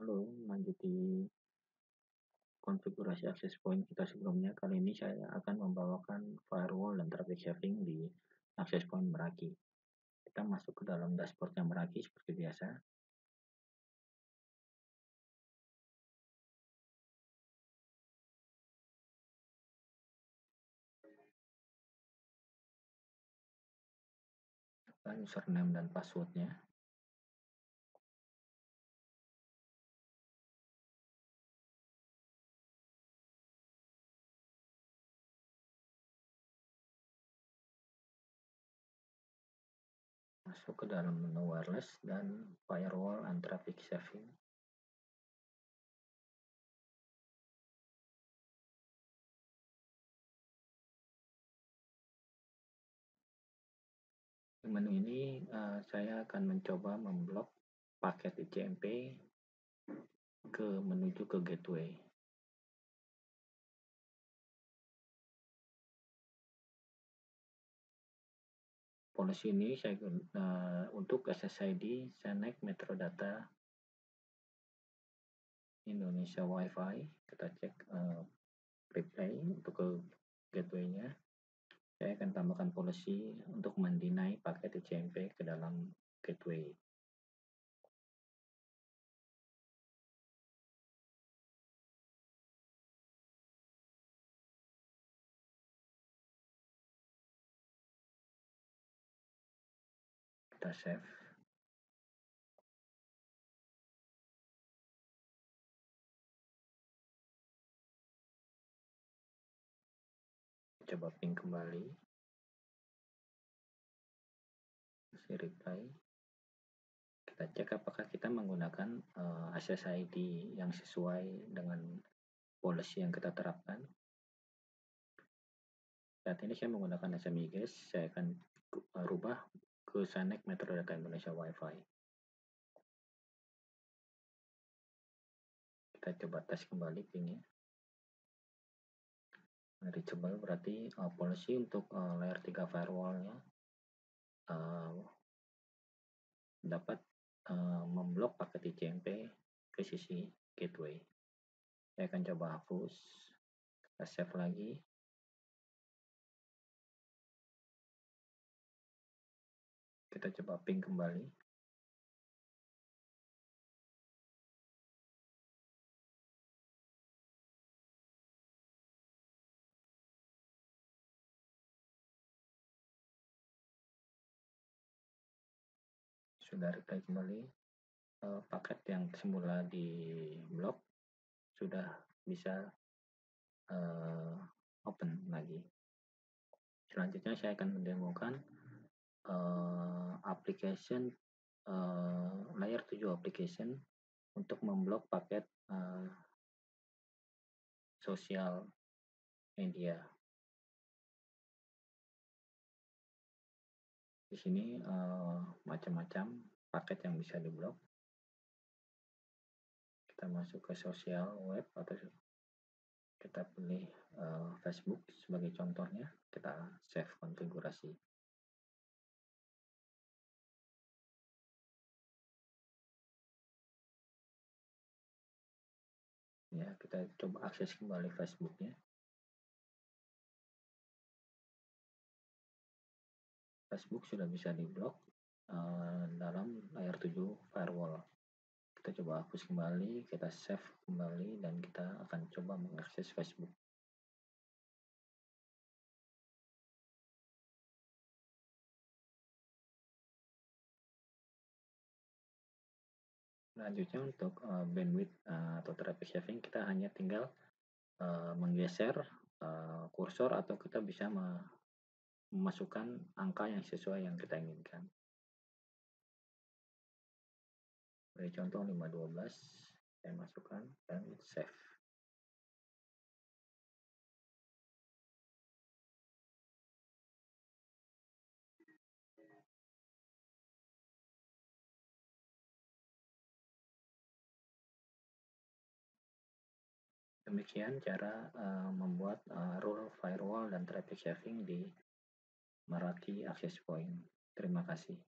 Halo, lanjut di konfigurasi access point kita sebelumnya. Kali ini saya akan membawakan firewall dan traffic shaving di access point Meraki. Kita masuk ke dalam dashboardnya Meraki seperti biasa. username dan passwordnya masuk ke dalam menu wireless dan firewall and traffic saving. Di menu ini uh, saya akan mencoba memblok paket ICMP ke menuju ke gateway policy ini saya uh, untuk SSID saya naik metrodata Indonesia WiFi. Kita cek uh, replay untuk ke gateway-nya. Saya akan tambahkan policy untuk mendinai paket ICMP ke dalam gateway kita save coba ping kembali. Si reply. Kita cek apakah kita menggunakan uh, eh, SSID yang sesuai dengan policy yang kita terapkan. Saat ini saya menggunakan SMI guys. Saya akan rubah ke Sanek Metro Data Indonesia Wi-Fi. Kita coba tes kembali pingnya. Reachable berarti uh, policy untuk uh, layer 3 firewallnya uh, dapat uh, memblok paket ICMP ke sisi gateway. Saya akan coba hapus, kita save lagi, Kita coba ping kembali. Sudah reply kembali. Uh, paket yang semula di blok sudah bisa uh, open lagi. Selanjutnya saya akan mendemokan uh, application uh, layer 7 application untuk memblok paket uh, sosial media. Di sini uh, macam-macam paket yang bisa diblok. Kita masuk ke sosial web atau kita pilih uh, Facebook sebagai contohnya. Kita save konfigurasi. Ya kita coba akses kembali Facebooknya. Facebook sudah bisa diblok uh, dalam layar 7 firewall. Kita coba hapus kembali kita save kembali dan kita akan coba mengakses Facebook Selanjutnya untuk uh, bandwidth uh, atau traffic saving kita hanya tinggal uh, menggeser uh, kursor atau kita bisa memasukkan angka yang sesuai yang kita inginkan. Beri contoh 512 saya masukkan dan save. Demikian cara uh, membuat uh, rule firewall dan traffic shaving di Meraki Access Point. Terima kasih.